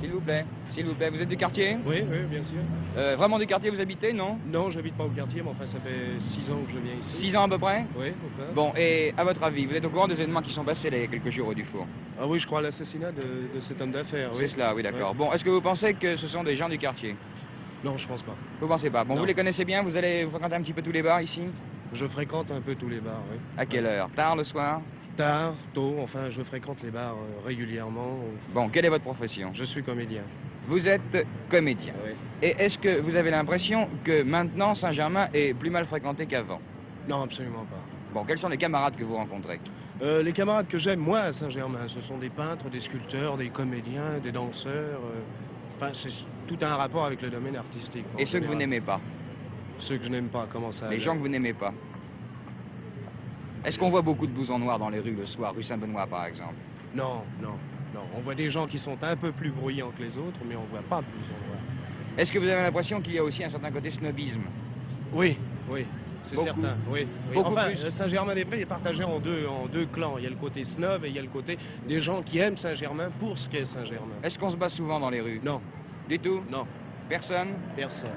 s'il vous plaît. S'il vous plaît, vous êtes du quartier? Oui, oui, bien sûr. Euh, Vraiment du quartier, vous habitez, non? Non, j'habite pas au quartier, mais enfin, ça fait six ans que je viens ici. Six ans à peu près? Oui, pourquoi Bon, et à votre avis, vous êtes au courant des événements qui sont passés il y a quelques jours au Dufour? Ah oui, je crois à l'assassinat de, de cet homme d'affaires, C'est oui. cela, oui, d'accord. Ouais. Bon, est-ce que vous pensez que ce sont des gens du quartier? Non, je pense pas. Vous pensez pas Bon, Non. vous les connaissez bien Vous allez vous fréquenter un petit peu tous les bars ici? Je fréquente un peu tous les bars, oui. À quelle heure? Tard le soir? Tard, tôt, enfin, je fréquente les bars euh, régulièrement. Bon, quelle est votre profession? Je suis comédien. Vous êtes comédien. Oui. Et est-ce que vous avez l'impression que maintenant Saint-Germain est plus mal fréquenté qu'avant? Non, absolument pas. Bon, quels sont les camarades que vous rencontrez? Euh, les camarades que j'aime, moi, à Saint-Germain, ce sont des peintres, des sculpteurs, des comédiens, des danseurs. euh, Enfin, c'est tout un rapport avec le domaine artistique. Et ceux que vous n'aimez pas? Ceux que je n'aime pas, comment ça Les gens que vous n'aimez pas? Est-ce qu'on voit beaucoup de blousons noirs dans les rues le soir, rue Saint-Benoît par exemple? Non, non, non. On voit des gens qui sont un peu plus bruyants que les autres, mais on voit pas de blousons noirs. Est-ce que vous avez l'impression qu'il y a aussi un certain côté snobisme? Oui, oui, c'est certain. Oui, oui. Beaucoup enfin, euh, Saint-Germain-des-Prés est partagé en deux, en deux clans. Il y a le côté snob et il y a le côté des gens qui aiment Saint-Germain pour ce qu'est Saint-Germain. Est-ce qu'on se bat souvent dans les rues? Non, Du tout? Non, Personne? Personne.